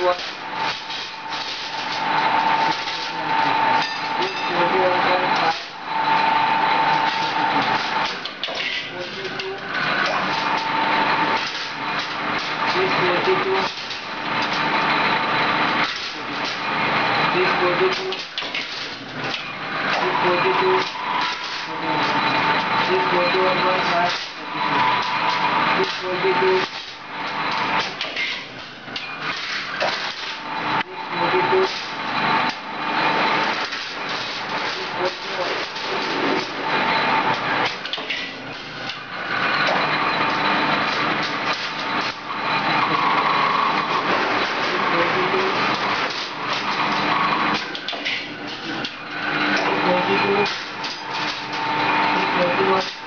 dua Thank you. Thank you.